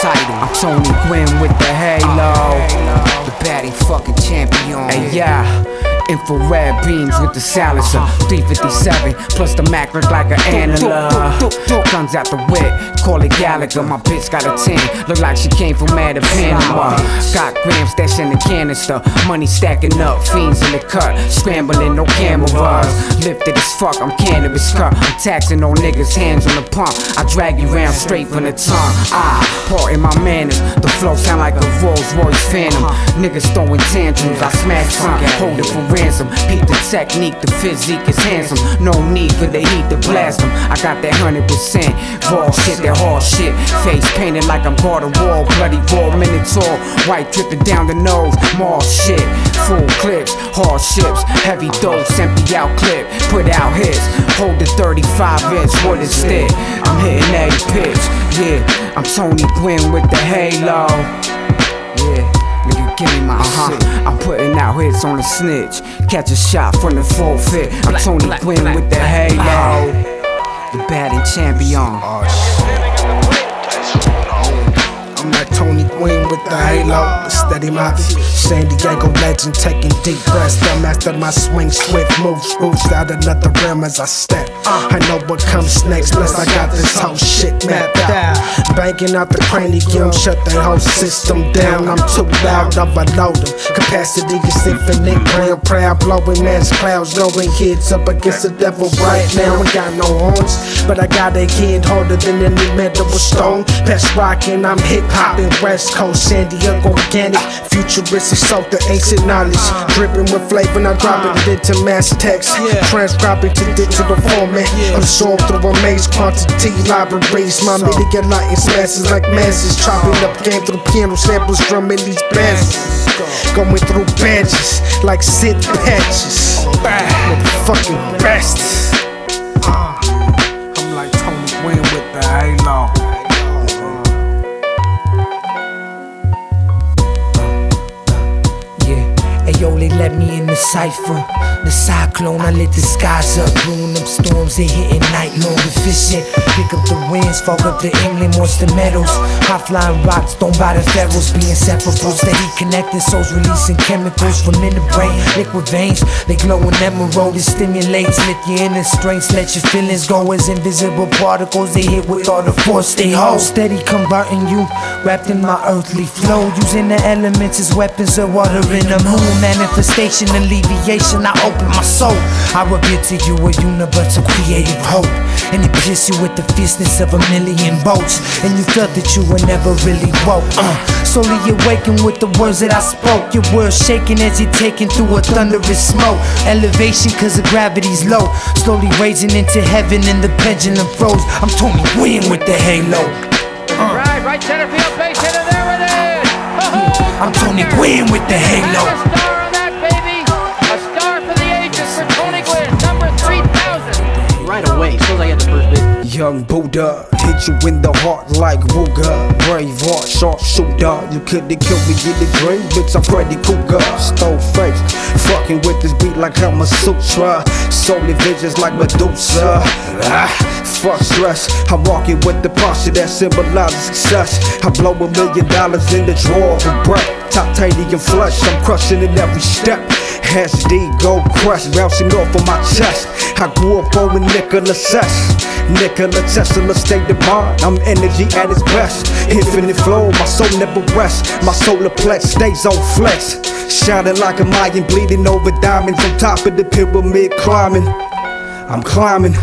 title. Tony Gwynn with the halo. The batting fucking champion. Hey, yeah. Infrared beams with the silencer. 357 plus the Mac look like an analog. Guns out the whip, call it Gallagher. My bitch got a 10, look like she came from mad Panama. Got grams that's in the canister. Money stacking up, fiends in the cut. Scrambling, no cameras. Lifted as fuck, I'm cannabis cut. I'm taxing on niggas, hands on the pump. I drag you round straight from the tongue. Ah, part in my manners. The flow sound like a Rolls Royce Phantom. Niggas throwing tantrums, I smash front, hold it for ransom. Peep the technique, the physique is handsome. No need for the heat to blast. I got that hundred percent raw shit, that hard shit. Face painted like I'm guard a wall, bloody raw minotaur. White dripping down the nose, more shit. Full clips, hard ships. heavy dose, empty out clip. Put out hits, hold the 35 inch, what is it? I'm hitting a pitch, yeah. I'm Tony Gwynn with the halo. Yeah. Nigga, give me my uh-huh. I'm putting out hits on the snitch. Catch a shot from the full fit. I'm Tony Gwynn with the halo. The batting champion. Oh, shit. I'm like Tony Gwynn with the halo, steady mop. San Diego legend taking deep breaths. I mastered my swing, swift moves, moves out another realm as I step. I know what comes next, plus I got this whole shit mapped out. Banking out the cranium, shut the whole system down. I'm too loud, overload them. Capacity is infinite, ground proud, blowing ass clouds, knowing kids up against the devil right now. I got no horns, but I got a head harder than any metal stone. Past rockin', I'm hip hopping, West Coast, San Diego organic, futuristic, salt the ancient knowledge, dripping with flavor. Now dropping it into mass text, transcribing to digital format. Absorbed through a maze quantity libraries. My media light smashes like masses, chopping up game through piano samples, drumming these basses. Going through badges like sit patches. Motherfucking bastards. Cipher. The cyclone, I lit the skies up. Brewing them they hitting night long efficient. Pick up the winds, fog up the England, monster metals. High flying rocks, don't buy the ferals. Be inseparable, steady connected, souls releasing chemicals from in the brain. Liquid veins, they glowing emerald. It stimulates, lift your inner strengths, let your feelings go as invisible particles. They hit with all the force they hold. Steady converting you, wrapped in my earthly flow. Using the elements as weapons of water in the moon. Manifestation, alleviation, I open my soul. I reveal to you a universe of creative hope. And it pierce you with the fierceness of a million bolts. And you felt that you were never really woke. Uh, slowly awaken with the words that I spoke. Your words shaking as you're taken through a thunderous smoke. Elevation cause the gravity's low. Slowly raising into heaven and the pendulum froze. I'm Tony Gwynn with the halo. Right, right center field base hitter, there it is! Oh, I'm Tony Gwynn with the halo. Young Buddha, hit you in the heart like Ruger. Brave heart, sharpshooter. You couldn't kill me in the dream, bitch. I'm Freddy Krueger. Stole face, fucking with this beat like I'm a sutra. Solely visions like Medusa. Ah, fuck stress. I'm walking with the posture that symbolizes success. I blow a million dollars in the drawer for breath. Titanium flush, I'm crushing in every step. SD gold crush, bouncing off of my chest. I grew up on Nikola S. Nikola Tesla state of mind. I'm energy at its best. Infinite flow, my soul never rests. My solar plex stays on flex. Shining like a Mayan, bleeding over diamonds on top of the pyramid climbing. I'm climbing.